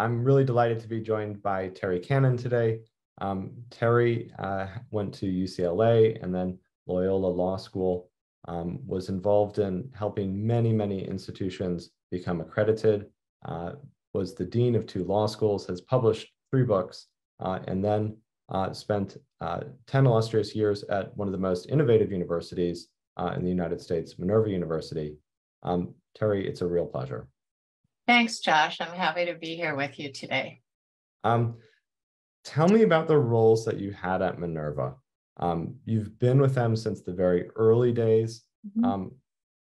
I'm really delighted to be joined by Teri Cannon today. Um, Teri uh, went to UCLA and then Loyola Law School, um, was involved in helping many, many institutions become accredited, uh, was the dean of two law schools, has published three books, uh, and then uh, spent uh, 10 illustrious years at one of the most innovative universities uh, in the United States, Minerva University. Um, Teri, it's a real pleasure. Thanks, Josh. I'm happy to be here with you today. Um, tell me about the roles that you had at Minerva. Um, you've been with them since the very early days, mm-hmm. um,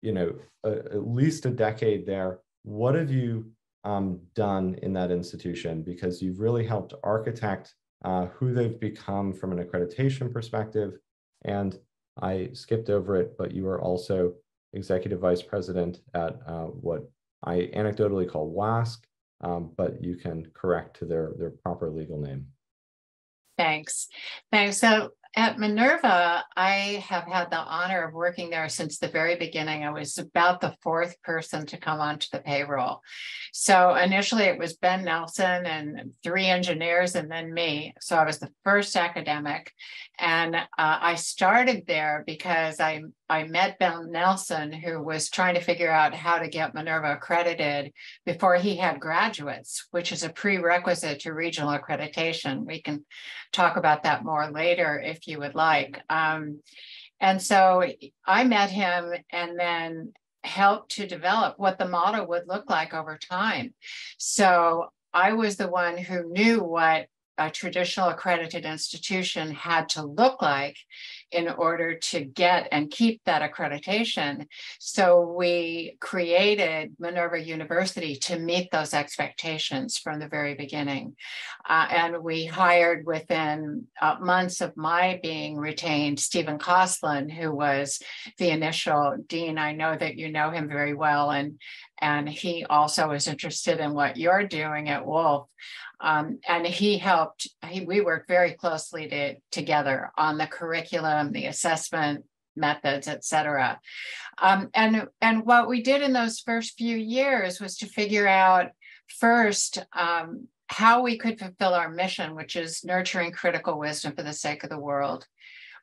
you know, a, at least a decade there. What have you um, done in that institution? Because you've really helped architect uh, who they've become from an accreditation perspective. And I skipped over it, but you are also executive vice president at uh, what I anecdotally call WASC, um, but you can correct to their, their proper legal name. Thanks. Thanks. So at Minerva, I have had the honor of working there since the very beginning. I was about the fourth person to come onto the payroll. So initially it was Ben Nelson and three engineers and then me. So I was the first academic. And uh, I started there because I, I met Ben Nelson, who was trying to figure out how to get Minerva accredited before he had graduates, which is a prerequisite to regional accreditation. We can talk about that more later if you would like. Um, and so I met him and then helped to develop what the model would look like over time. So I was the one who knew what a traditional accredited institution had to look like in order to get and keep that accreditation. So we created Minerva University to meet those expectations from the very beginning. Uh, and we hired within uh, months of my being retained Stephen Kosslyn, who was the initial dean. I know that you know him very well, and, and he also is interested in what you're doing at Woolf. Um, and he helped, he, we worked very closely to, together on the curriculum, the assessment methods, et cetera. Um, and, and what we did in those first few years was to figure out first um, how we could fulfill our mission, which is nurturing critical wisdom for the sake of the world.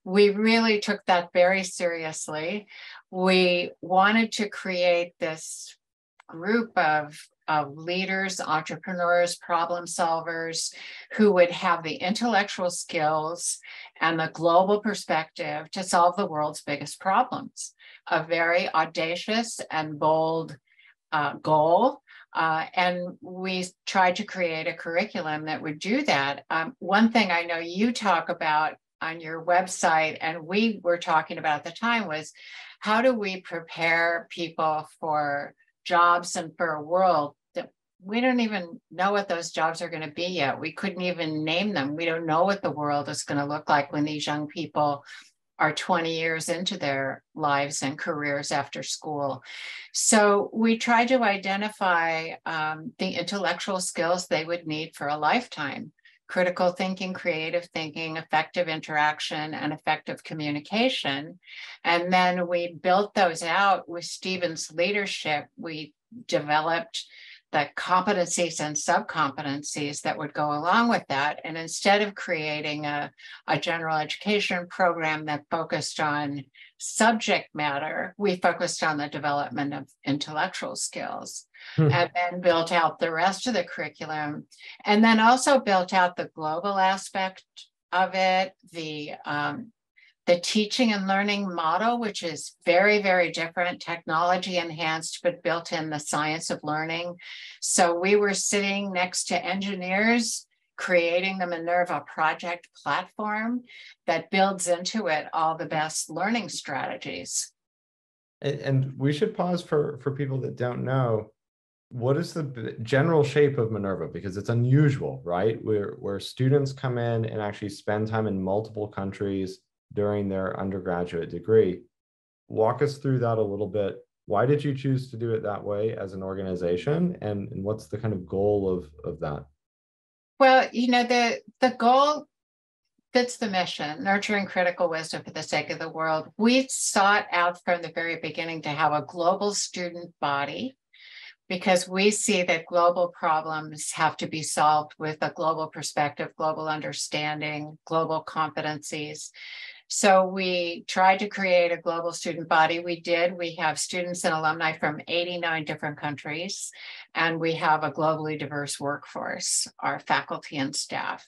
We really took that very seriously. We wanted to create this group of of leaders, entrepreneurs, problem solvers who would have the intellectual skills and the global perspective to solve the world's biggest problems. A very audacious and bold uh, goal. Uh, and we tried to create a curriculum that would do that. Um, one thing I know you talk about on your website, and we were talking about at the time, was how do we prepare people for jobs and for a world that we don't even know what those jobs are going to be yet. We couldn't even name them. We don't know what the world is going to look like when these young people are 20 years into their lives and careers after school. So we try to identify um, the intellectual skills they would need for a lifetime critical thinking, creative thinking, effective interaction, and effective communication. And then we built those out with Stephen's leadership. We developed the competencies and subcompetencies that would go along with that. And instead of creating a, a general education program that focused on subject matter, we focused on the development of intellectual skills hmm. and then built out the rest of the curriculum. And then also built out the global aspect of it, the um, the teaching and learning model, which is very, very different, technology enhanced, but built in the science of learning. So we were sitting next to engineers creating the Minerva project platform that builds into it all the best learning strategies. And we should pause for, for people that don't know what is the general shape of Minerva? Because it's unusual, right? Where, where students come in and actually spend time in multiple countries during their undergraduate degree. Walk us through that a little bit. Why did you choose to do it that way as an organization? And, and what's the kind of goal of, of that? Well, you know, the the goal fits the mission, nurturing critical wisdom for the sake of the world. We sought out from the very beginning to have a global student body because we see that global problems have to be solved with a global perspective, global understanding, global competencies. So we tried to create a global student body. We did. We have students and alumni from 89 different countries, and we have a globally diverse workforce, our faculty and staff.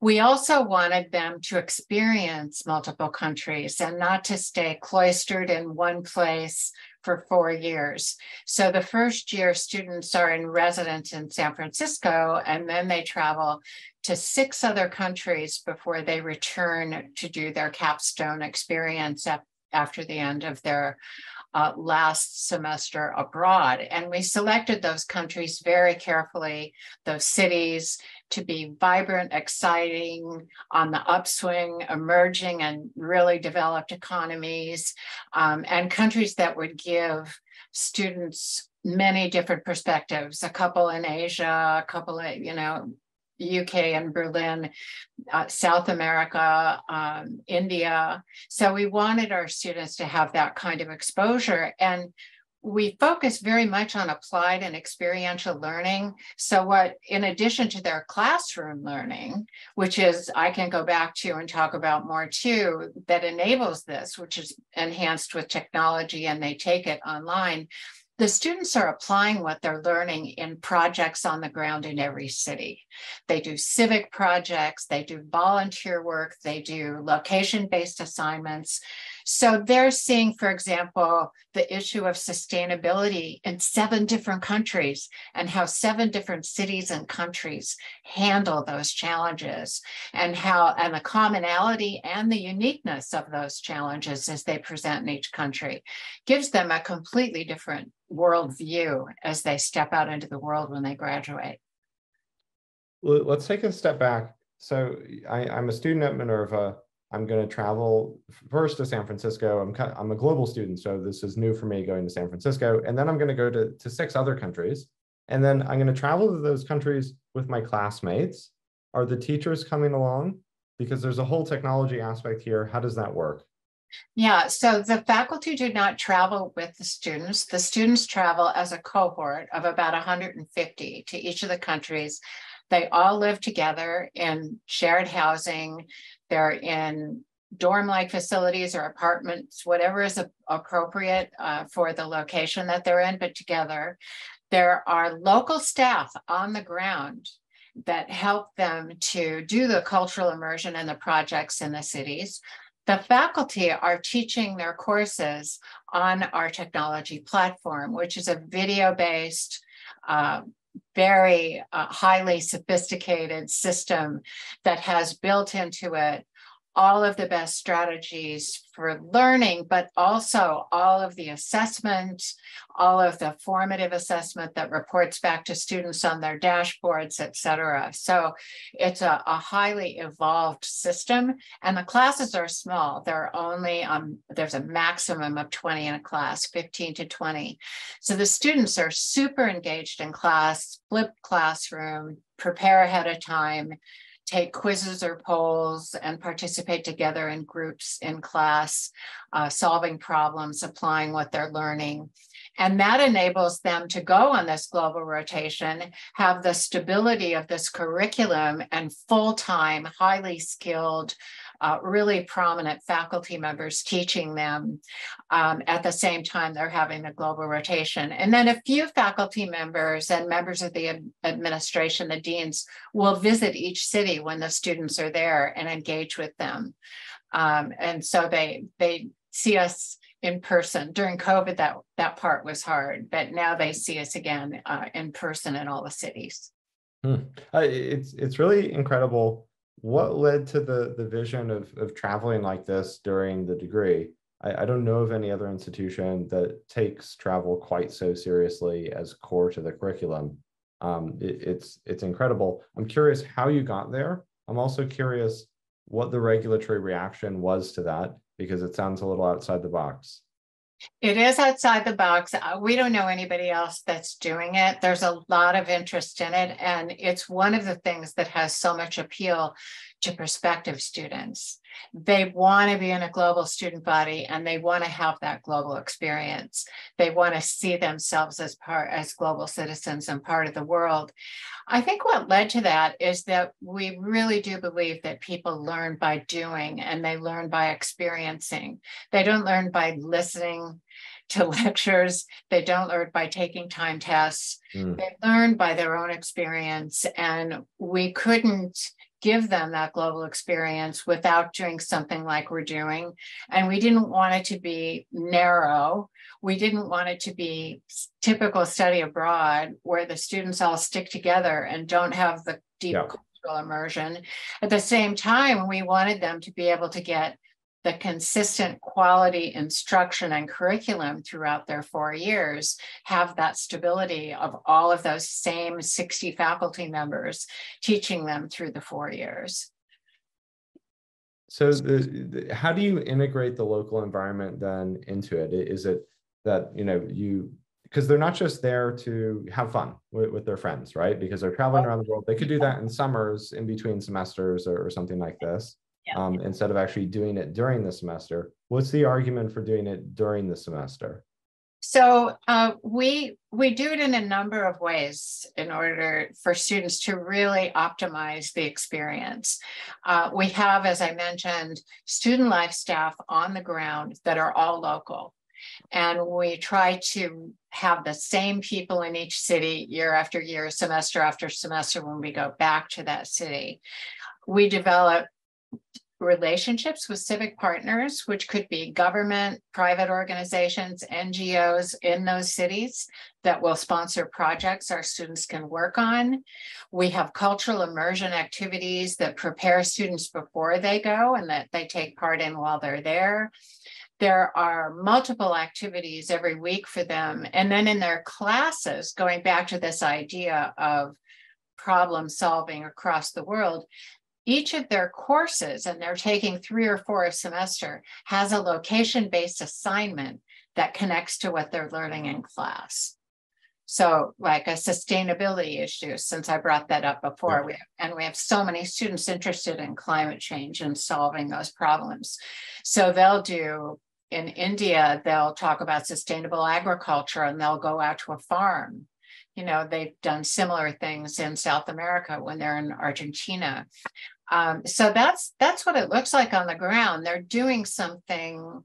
We also wanted them to experience multiple countries and not to stay cloistered in one place for four years. So the first year students are in residence in San Francisco and then they travel to six other countries before they return to do their capstone experience after the end of their uh, last semester abroad. And we selected those countries very carefully, those cities to be vibrant, exciting, on the upswing, emerging and really developed economies, um, and countries that would give students many different perspectives, a couple in Asia, a couple of, you know, UK and Berlin, uh, South America, um, India. So we wanted our students to have that kind of exposure. And we focus very much on applied and experiential learning. So, what, in addition to their classroom learning, which is I can go back to and talk about more too, that enables this, which is enhanced with technology and they take it online, the students are applying what they're learning in projects on the ground in every city. They do civic projects, they do volunteer work, they do location based assignments. So they're seeing, for example, the issue of sustainability in seven different countries and how seven different cities and countries handle those challenges and how, and the commonality and the uniqueness of those challenges as they present in each country gives them a completely different worldview as they step out into the world when they graduate. Let's take a step back. So I, I'm a student at Minerva. I'm going to travel first to San Francisco. I'm, I'm a global student, so this is new for me going to San Francisco. And then I'm going to go to, to six other countries. And then I'm going to travel to those countries with my classmates. Are the teachers coming along? Because there's a whole technology aspect here. How does that work? Yeah, so the faculty do not travel with the students. The students travel as a cohort of about 150 to each of the countries. They all live together in shared housing. They're in dorm like facilities or apartments, whatever is a, appropriate uh, for the location that they're in, but together. There are local staff on the ground that help them to do the cultural immersion and the projects in the cities. The faculty are teaching their courses on our technology platform, which is a video based uh, very uh, highly sophisticated system that has built into it all of the best strategies for learning, but also all of the assessment, all of the formative assessment that reports back to students on their dashboards, et cetera. So it's a, a highly evolved system and the classes are small. There are only, um, there's a maximum of 20 in a class, 15 to 20. So the students are super engaged in class, flipped classroom, prepare ahead of time, take quizzes or polls and participate together in groups in class, uh, solving problems, applying what they're learning. And that enables them to go on this global rotation, have the stability of this curriculum and full time, highly skilled uh, really prominent faculty members teaching them. Um, at the same time, they're having the global rotation. And then a few faculty members and members of the administration, the deans, will visit each city when the students are there and engage with them. Um, and so they they see us in person during covid that that part was hard but now they see us again uh, in person in all the cities hmm. uh, it's it's really incredible what led to the the vision of of traveling like this during the degree? I, I don't know of any other institution that takes travel quite so seriously as core to the curriculum. Um, it, it's it's incredible. I'm curious how you got there. I'm also curious what the regulatory reaction was to that because it sounds a little outside the box. It is outside the box. Uh, we don't know anybody else that's doing it. There's a lot of interest in it. And it's one of the things that has so much appeal to prospective students. They want to be in a global student body and they want to have that global experience. They want to see themselves as part as global citizens and part of the world. I think what led to that is that we really do believe that people learn by doing and they learn by experiencing. They don't learn by listening to lectures. They don't learn by taking time tests. Mm. They learn by their own experience. And we couldn't give them that global experience without doing something like we're doing. And we didn't want it to be narrow. We didn't want it to be typical study abroad where the students all stick together and don't have the deep yeah. cultural immersion. At the same time, we wanted them to be able to get the consistent quality instruction and curriculum throughout their four years have that stability of all of those same 60 faculty members teaching them through the four years. So the, the, how do you integrate the local environment then into it? Is it that, you know, you, because they're not just there to have fun with, with, their friends, right? Because they're traveling around the world. They could do that in summers in between semesters or, or something like this yeah. um, instead of actually doing it during the semester. What's the argument for doing it during the semester? So uh, we we do it in a number of ways in order for students to really optimize the experience. Uh, we have, as I mentioned, student life staff on the ground that are all local. And we try to have the same people in each city year after year, semester after semester when we go back to that city. We develop relationships with civic partners, which could be government, private organizations, NGOs in those cities that will sponsor projects our students can work on. We have cultural immersion activities that prepare students before they go and that they take part in while they're there. There are multiple activities every week for them. And then in their classes, going back to this idea of problem solving across the world, each of their courses, and they're taking three or four a semester, has a location based assignment that connects to what they're learning in class. So, like a sustainability issue, since I brought that up before, yeah. we, and we have so many students interested in climate change and solving those problems. So, they'll do in India, they'll talk about sustainable agriculture and they'll go out to a farm. You know, they've done similar things in South America when they're in Argentina. Um, so that's that's what it looks like on the ground. They're doing something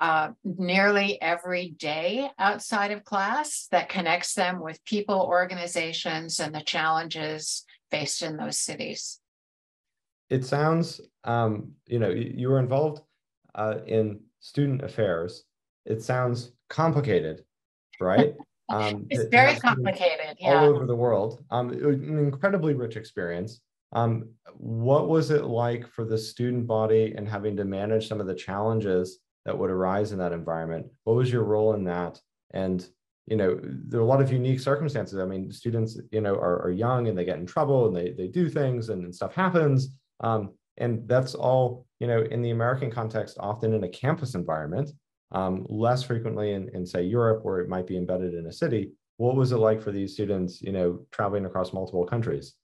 uh, nearly every day outside of class that connects them with people, organizations, and the challenges faced in those cities. It sounds, um, you know, you were involved uh, in student affairs. It sounds complicated, right? Um, it's very complicated, yeah. All over the world. Um, an incredibly rich experience. Um, what was it like for the student body and having to manage some of the challenges that would arise in that environment? What was your role in that? And you know, there are a lot of unique circumstances. I mean, students, you know, are, are young and they get in trouble and they they do things and, and stuff happens. Um, and that's all, you know, in the American context, often in a campus environment, um, less frequently in, in say Europe, where it might be embedded in a city. What was it like for these students, you know, traveling across multiple countries?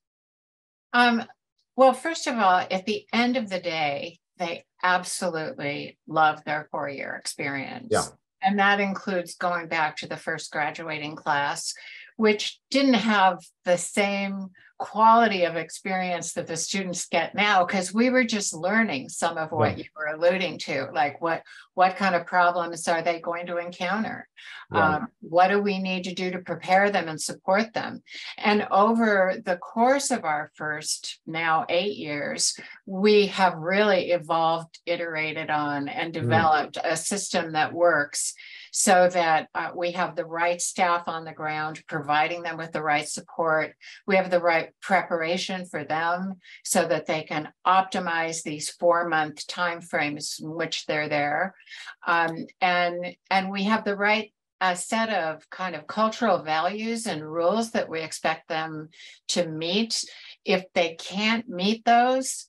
Um, well, first of all, at the end of the day, they absolutely love their four year experience. Yeah. And that includes going back to the first graduating class, which didn't have the same quality of experience that the students get now because we were just learning some of what yeah. you were alluding to like what what kind of problems are they going to encounter yeah. um, what do we need to do to prepare them and support them and over the course of our first now eight years we have really evolved iterated on and mm. developed mm. a system that works so that uh, we have the right staff on the ground, providing them with the right support. We have the right preparation for them so that they can optimize these four month timeframes in which they're there. Um, and, and we have the right a set of kind of cultural values and rules that we expect them to meet. If they can't meet those,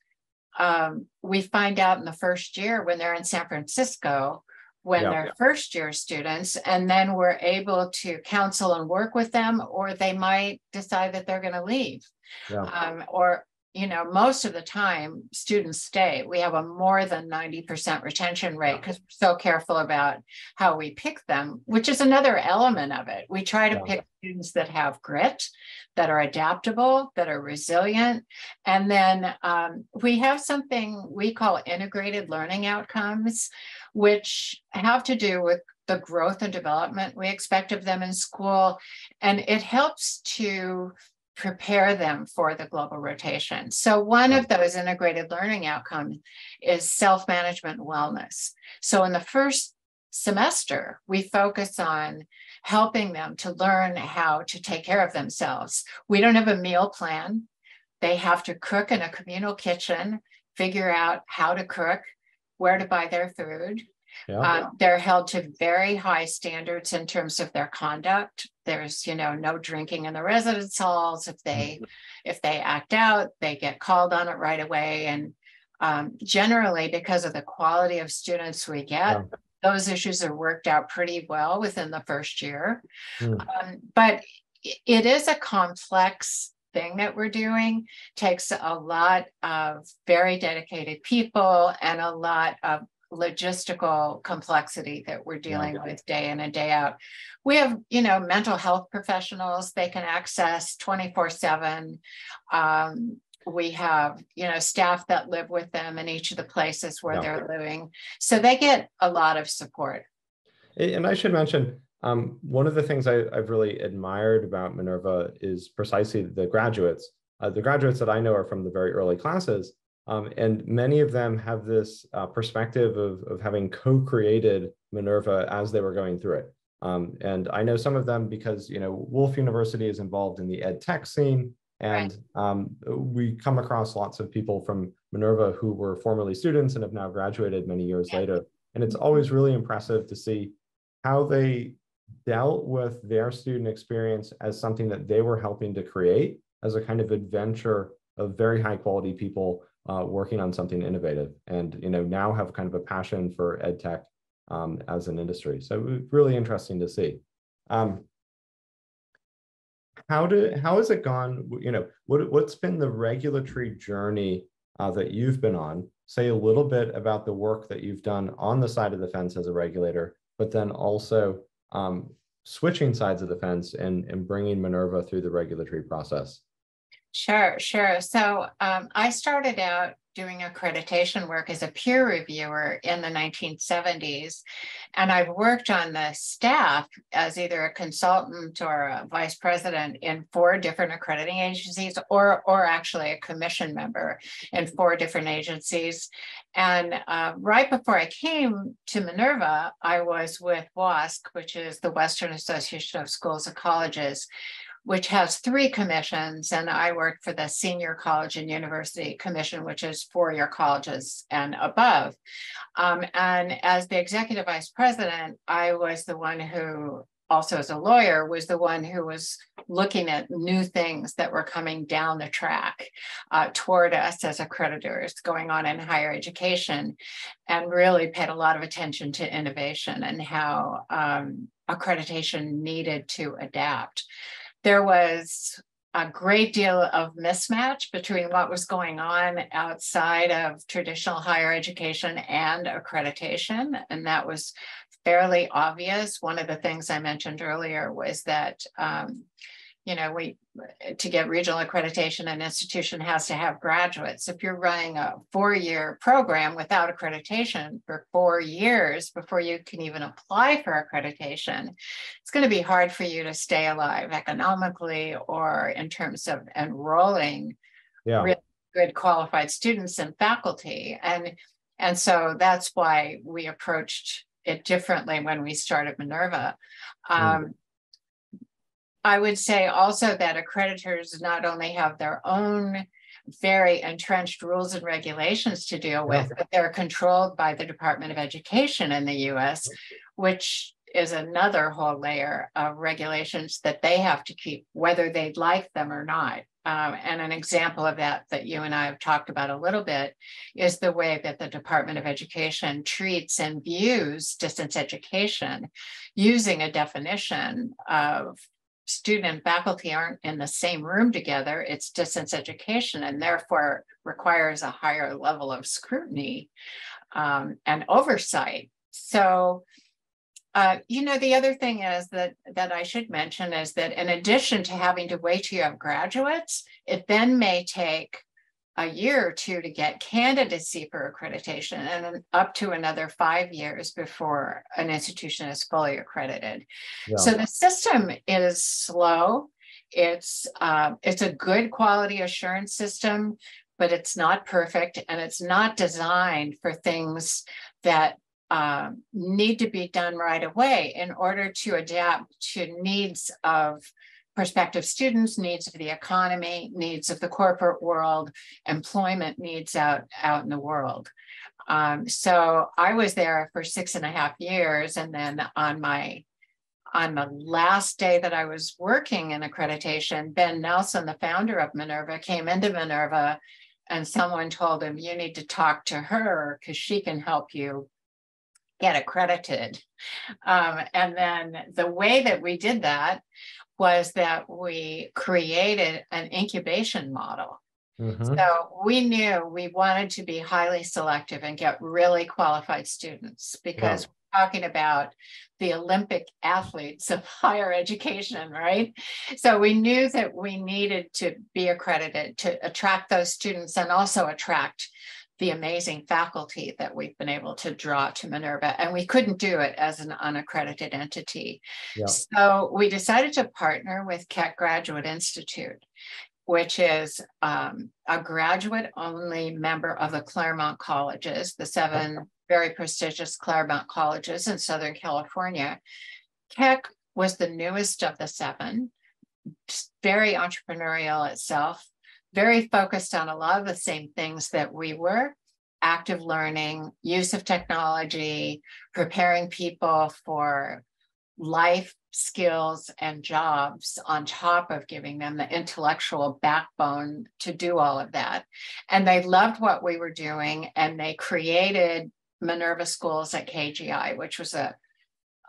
um, we find out in the first year when they're in San Francisco when yeah, they're yeah. first year students and then we're able to counsel and work with them or they might decide that they're going to leave yeah. um, or you know, most of the time students stay. We have a more than 90% retention rate because we're so careful about how we pick them, which is another element of it. We try to pick students that have grit, that are adaptable, that are resilient. And then um, we have something we call integrated learning outcomes, which have to do with the growth and development we expect of them in school. And it helps to prepare them for the global rotation. So one of those integrated learning outcomes is self-management wellness. So in the first semester, we focus on helping them to learn how to take care of themselves. We don't have a meal plan. They have to cook in a communal kitchen, figure out how to cook, where to buy their food, yeah. Uh, they're held to very high standards in terms of their conduct. There's, you know, no drinking in the residence halls. If they, mm-hmm. if they act out, they get called on it right away. And um, generally, because of the quality of students we get, yeah. those issues are worked out pretty well within the first year. Mm. Um, but it is a complex thing that we're doing takes a lot of very dedicated people and a lot of logistical complexity that we're dealing yeah. with day in and day out. We have, you know, mental health professionals they can access 24 7. Um, we have, you know, staff that live with them in each of the places where yeah. they're living. So they get a lot of support. And I should mention, um, one of the things I, have really admired about Minerva is precisely the graduates. Uh, the graduates that I know are from the very early classes um, and many of them have this uh, perspective of, of having co-created Minerva as they were going through it. Um, and I know some of them because, you know, Woolf University is involved in the ed tech scene. And right. um, we come across lots of people from Minerva who were formerly students and have now graduated many years yeah. later. And it's always really impressive to see how they dealt with their student experience as something that they were helping to create as a kind of adventure of very high quality people uh, working on something innovative and you know now have kind of a passion for ed tech um, as an industry. So really interesting to see. Um, how did how has it gone? You know, what what's been the regulatory journey uh, that you've been on? Say a little bit about the work that you've done on the side of the fence as a regulator, but then also um, switching sides of the fence and, and bringing Minerva through the regulatory process. Sure, sure. So um, I started out doing accreditation work as a peer reviewer in the 1970s. And I've worked on the staff as either a consultant or a vice president in four different accrediting agencies, or, or actually a commission member in four different agencies. And uh, right before I came to Minerva, I was with WASC, which is the Western Association of Schools and Colleges which has three commissions. And I work for the Senior College and University Commission, which is four year colleges and above. Um, and as the executive vice president, I was the one who also as a lawyer was the one who was looking at new things that were coming down the track uh, toward us as accreditors going on in higher education and really paid a lot of attention to innovation and how um, accreditation needed to adapt there was a great deal of mismatch between what was going on outside of traditional higher education and accreditation. And that was fairly obvious. One of the things I mentioned earlier was that um, you know, we to get regional accreditation, an institution has to have graduates. If you're running a four-year program without accreditation for four years before you can even apply for accreditation, it's going to be hard for you to stay alive economically or in terms of enrolling yeah. really good qualified students and faculty. And and so that's why we approached it differently when we started Minerva. Hmm. Um, mm I would say also that accreditors not only have their own very entrenched rules and regulations to deal with, but they're controlled by the Department of Education in the US, which is another whole layer of regulations that they have to keep, whether they'd like them or not. Um, and an example of that that you and I have talked about a little bit is the way that the Department of Education treats and views distance education using a definition of student and faculty aren't in the same room together, it's distance education and therefore requires a higher level of scrutiny um, and oversight. So, uh, you know, the other thing is that that I should mention is that in addition to having to wait till you have graduates, it then may take a year or two to get candidacy for accreditation and then up to another five years before an institution is fully accredited. Yeah. So the system is slow. It's uh, it's a good quality assurance system, but it's not perfect and it's not designed for things that uh, need to be done right away in order to adapt to needs of prospective students, needs of the economy, needs of the corporate world, employment needs out, out in the world. Um, so I was there for six and a half years. And then on my on the last day that I was working in accreditation, Ben Nelson, the founder of Minerva, came into Minerva and someone told him, You need to talk to her because she can help you get accredited. Um, and then the way that we did that was that we created an incubation model. Mm-hmm. So we knew we wanted to be highly selective and get really qualified students because yeah. we're talking about the Olympic athletes of higher education, right? So we knew that we needed to be accredited to attract those students and also attract the amazing faculty that we've been able to draw to Minerva, and we couldn't do it as an unaccredited entity. Yeah. So we decided to partner with Keck Graduate Institute, which is um, a graduate only member of the Claremont Colleges, the seven very prestigious Claremont Colleges in Southern California. Keck was the newest of the seven, very entrepreneurial itself, very focused on a lot of the same things that we were active learning, use of technology, preparing people for life skills and jobs on top of giving them the intellectual backbone to do all of that. And they loved what we were doing and they created Minerva Schools at KGI, which was a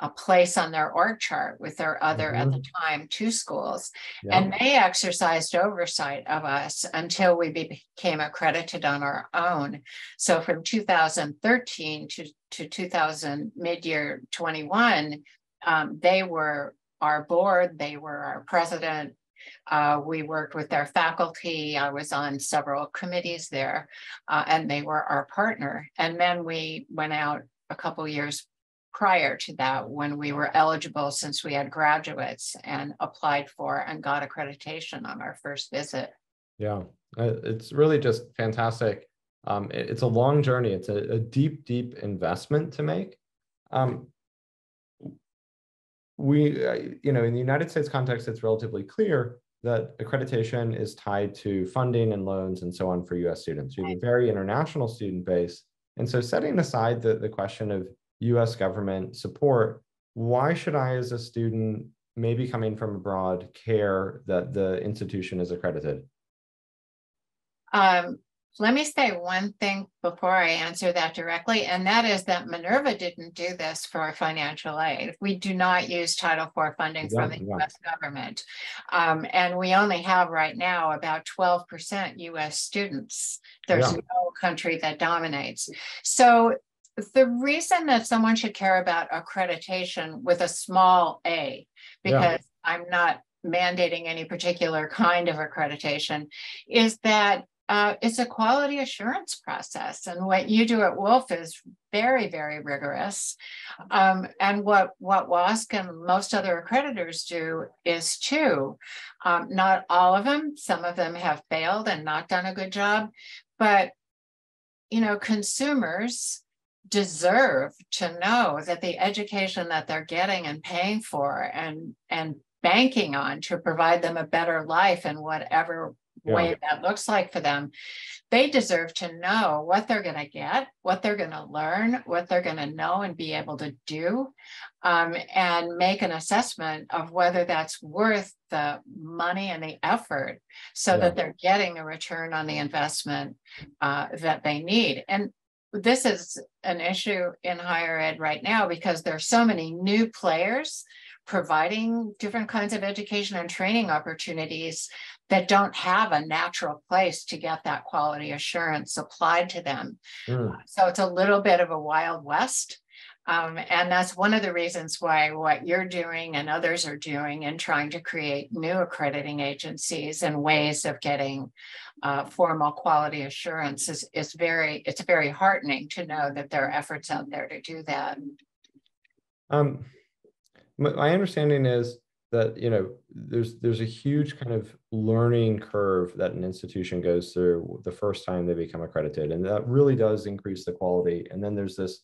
a place on their org chart with their other mm-hmm. at the time two schools and they exercised oversight of us until we became accredited on our own so from 2013 to, to 2000 mid-year 21 um, they were our board they were our president uh, we worked with their faculty. I was on several committees there, uh, and they were our partner. And then we went out a couple years prior to that when we were eligible since we had graduates and applied for and got accreditation on our first visit. Yeah, uh, it's really just fantastic. Um, it's a long journey. It's a, a deep, deep investment to make. Um, we, uh, you know, in the United States context, it's relatively clear that accreditation is tied to funding and loans and so on for US students. We have a very international student base. And so setting aside the, the question of US government support, why should I, as a student, maybe coming from abroad, care that the institution is accredited? Um, let me say one thing before I answer that directly, and that is that Minerva didn't do this for financial aid. We do not use Title IV funding yeah, from the yeah. US government. Um, and we only have right now about 12% US students. There's yeah. no country that dominates. So the reason that someone should care about accreditation with a small a, because yeah. I'm not mandating any particular kind of accreditation, is that uh, it's a quality assurance process. And what you do at Woolf is very, very rigorous. Um, and what, what WASC and most other accreditors do is too. Um, not all of them, some of them have failed and not done a good job. But, you know, consumers, deserve to know that the education that they're getting and paying for and and banking on to provide them a better life in whatever yeah. way that looks like for them they deserve to know what they're going to get what they're going to learn what they're going to know and be able to do um, and make an assessment of whether that's worth the money and the effort so yeah. that they're getting a return on the investment uh, that they need and this is an issue in higher ed right now because there's so many new players providing different kinds of education and training opportunities that don't have a natural place to get that quality assurance applied to them. Mm. So it's a little bit of a wild west. Um, and that's one of the reasons why what you're doing and others are doing in trying to create new accrediting agencies and ways of getting uh, formal quality assurance is, is very, it's very heartening to know that there are efforts out there to do that. Um, my understanding is that you know there's there's a huge kind of learning curve that an institution goes through the first time they become accredited and that really does increase the quality and then there's this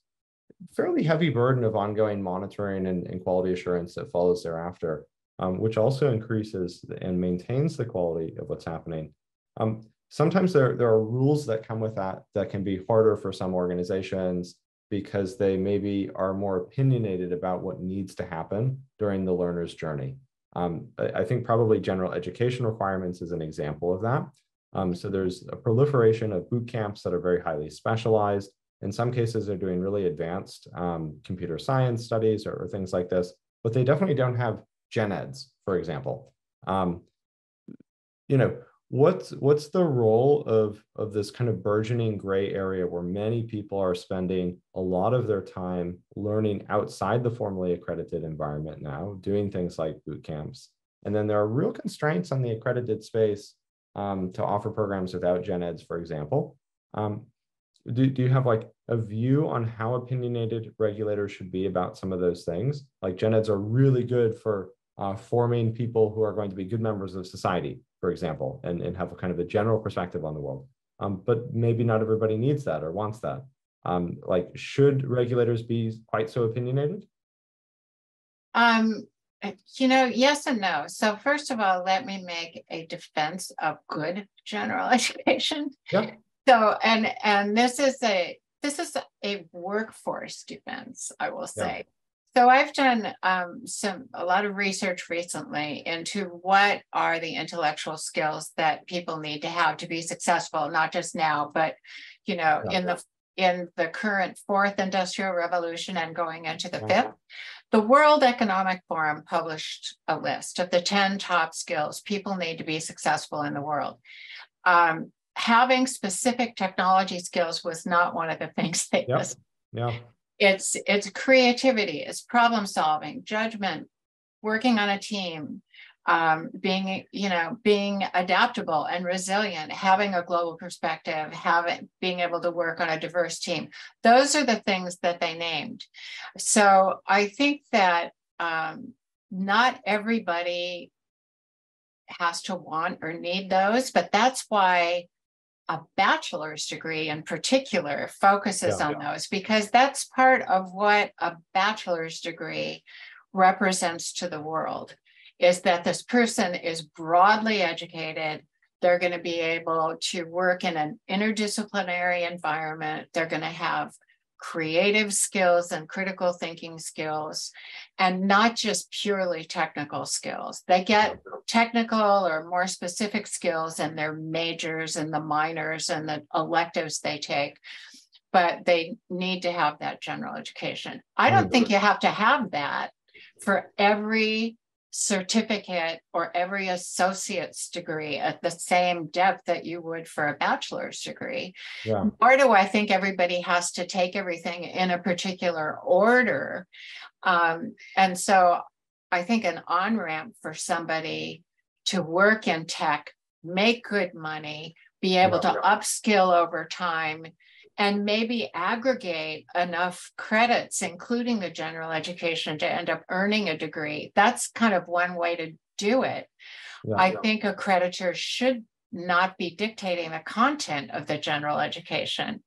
fairly heavy burden of ongoing monitoring and, and quality assurance that follows thereafter, um, which also increases and maintains the quality of what's happening. Um, sometimes there, there are rules that come with that that can be harder for some organizations because they maybe are more opinionated about what needs to happen during the learner's journey. Um, I, I, think probably general education requirements is an example of that. Um, so there's a proliferation of boot camps that are very highly specialized in some cases, they're doing really advanced um, computer science studies or, or, things like this, but they definitely don't have gen eds, for example. Um, you know, what's what's the role of of this kind of burgeoning gray area where many people are spending a lot of their time learning outside the formally accredited environment now, doing things like boot camps, and then there are real constraints on the accredited space um, to offer programs without gen eds, for example. Um, do, do you have like a view on how opinionated regulators should be about some of those things? Like gen eds are really good for uh, forming people who are going to be good members of society, for example, and, and have a kind of a general perspective on the world. Um, but maybe not everybody needs that or wants that. Um, like, should regulators be quite so opinionated? Um, you know, yes and no. So first of all, let me make a defense of good general education. Yeah. So and and this is a this is a workforce defense, I will say. Yeah. So I've done um, some a lot of research recently into what are the intellectual skills that people need to have to be successful, not just now, but you know, yeah. in the in the current fourth industrial revolution and going into the fifth. The World Economic Forum published a list of the 10 top skills people need to be successful in the world. Um, having specific technology skills was not one of the things they yep. Yeah. It's it's creativity, it's problem solving, judgment, working on a team, um, being you know being adaptable and resilient, having a global perspective, having being able to work on a diverse team. Those are the things that they named. So I think that um, not everybody has to want or need those, but that's why a bachelor's degree in particular focuses yeah, on yeah. those because that's part of what a bachelor's degree represents to the world is that this person is broadly educated they're going to be able to work in an interdisciplinary environment they're going to have creative skills and critical thinking skills, and not just purely technical skills. They get technical or more specific skills in their majors and the minors and the electives they take, but they need to have that general education. I don't think you have to have that for every certificate or every associate's degree at the same depth that you would for a bachelor's degree. Yeah. Nor do I think everybody has to take everything in a particular order. Um, and so I think an on ramp for somebody to work in tech, make good money, be able yeah, to yeah. upskill over time and maybe aggregate enough credits, including the general education, to end up earning a degree. That's kind of one way to do it. Yeah, I yeah. think accreditors should not be dictating the content of the general education.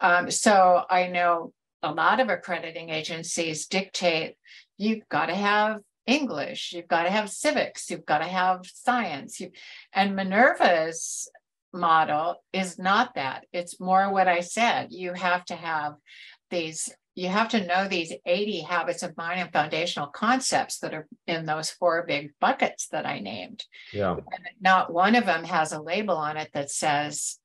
Um, so I know a lot of accrediting agencies dictate you've got to have English, you've got to have civics, you've got to have science. You, and Minerva's model is not that. It's more what I said. You have to have these, you have to know these 80 habits of mind and foundational concepts that are in those four big buckets that I named. Yeah. And not one of them has a label on it that says,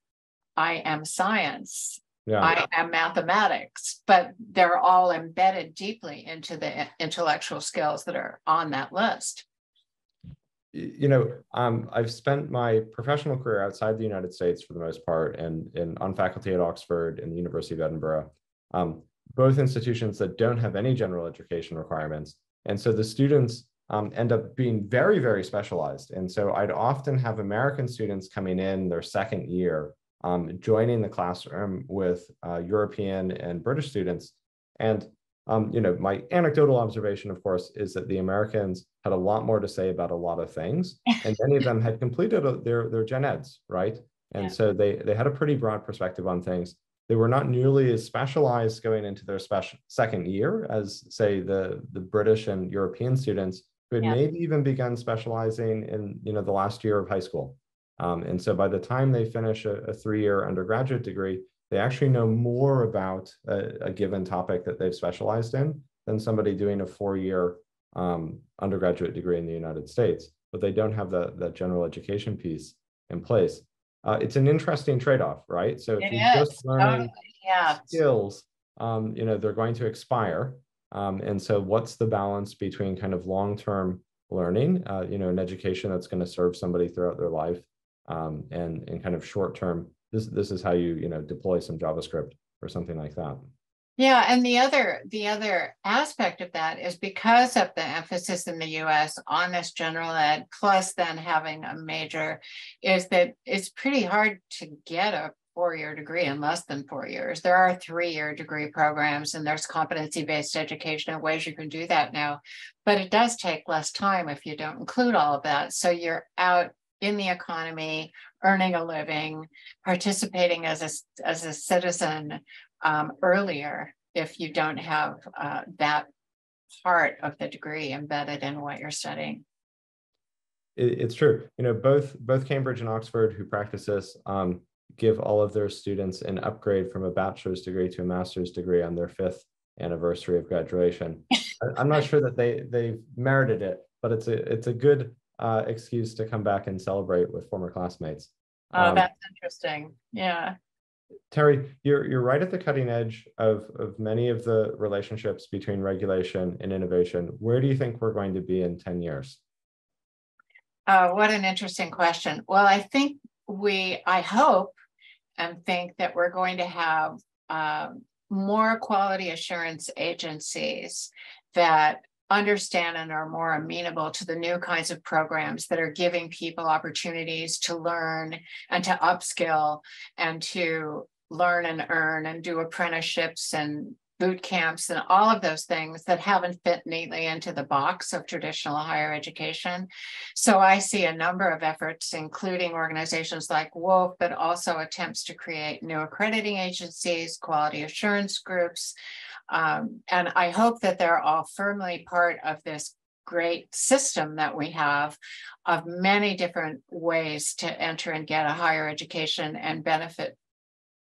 I am science. Yeah. I am mathematics, but they're all embedded deeply into the intellectual skills that are on that list. You know, um, I've spent my professional career outside the United States for the most part, and, and on faculty at Oxford and the University of Edinburgh, um, both institutions that don't have any general education requirements. And so the students um, end up being very, very specialized. And so I'd often have American students coming in their second year um, joining the classroom with uh, European and British students. And um, you know, my anecdotal observation, of course, is that the Americans had a lot more to say about a lot of things, and many of them had completed their their gen eds, right? And yeah. so they they had a pretty broad perspective on things. They were not nearly as specialized going into their special second year as, say, the the British and European students who had yeah. maybe even begun specializing in you know the last year of high school. Um, and so by the time they finish a, a three-year undergraduate degree, they actually know more about a, a, given topic that they've specialized in than somebody doing a four-year um, undergraduate degree in the United States, but they don't have the, that general education piece in place. Uh, it's an interesting trade-off, right? So if it you're is. just learning yeah. skills, um, you know, they're going to expire. Um, and so what's the balance between kind of long-term learning, uh, you know, an education that's going to serve somebody throughout their life um, and and kind of short term this this is how you you know deploy some javascript or something like that yeah and the other the other aspect of that is because of the emphasis in the us on this general ed plus then having a major is that it's pretty hard to get a four-year degree in less than four years. There are three-year degree programs and there's competency-based education and ways you can do that now, but it does take less time if you don't include all of that. So you're out in the economy, earning a living, participating as a, as a citizen um, earlier if you don't have uh, that part of the degree embedded in what you're studying. it's true. You know, both both Cambridge and Oxford, who practice this, um, give all of their students an upgrade from a bachelor's degree to a master's degree on their fifth anniversary of graduation. I'm not sure that they they've merited it, but it's a it's a good uh, excuse to come back and celebrate with former classmates. Oh, um, that's interesting. Yeah. Teri, you're you're right at the cutting edge of of many of the relationships between regulation and innovation. Where do you think we're going to be in 10 years? Uh, what an interesting question. Well, I think we, I hope and think that we're going to have um, more quality assurance agencies that understand and are more amenable to the new kinds of programs that are giving people opportunities to learn and to upskill and to learn and earn and do apprenticeships and boot camps and all of those things that haven't fit neatly into the box of traditional higher education. So I see a number of efforts, including organizations like Woolf, but also attempts to create new accrediting agencies, quality assurance groups, um, and I hope that they're all firmly part of this great system that we have of many different ways to enter and get a higher education and benefit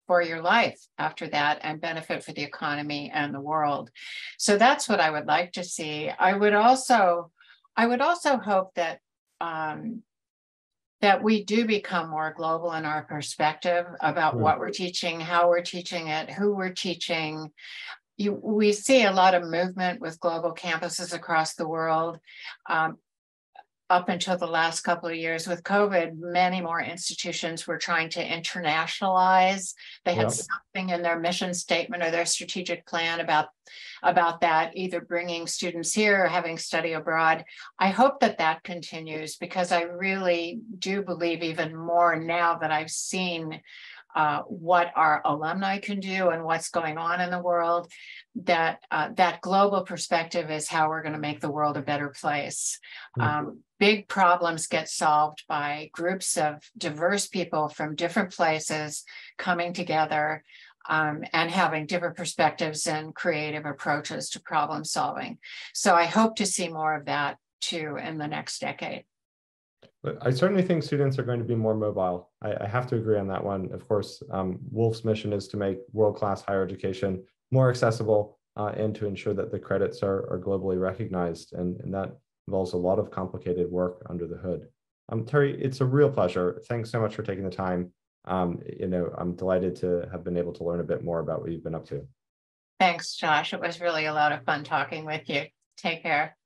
for your life after that and benefit for the economy and the world. So that's what I would like to see. I would also, I would also hope that um, that we do become more global in our perspective about mm. what we're teaching, how we're teaching it, who we're teaching, you, we see a lot of movement with global campuses across the world. Um, up until the last couple of years with COVID, many more institutions were trying to internationalize. They had yep. something in their mission statement or their strategic plan about, about that, either bringing students here or having study abroad. I hope that that continues because I really do believe even more now that I've seen uh, what our alumni can do and what's going on in the world. That uh, that global perspective is how we're going to make the world a better place. Mm-hmm. Um, big problems get solved by groups of diverse people from different places coming together um, and having different perspectives and creative approaches to problem solving. So I hope to see more of that too in the next decade. I certainly think students are going to be more mobile. I, I have to agree on that one. Of course, um, Woolf's mission is to make world-class higher education more accessible uh, and to ensure that the credits are, are globally recognized. And, and that involves a lot of complicated work under the hood. Um, Teri, it's a real pleasure. Thanks so much for taking the time. um, you know, I'm delighted to have been able to learn a bit more about what you've been up to. Thanks, Josh. It was really a lot of fun talking with you. Take care.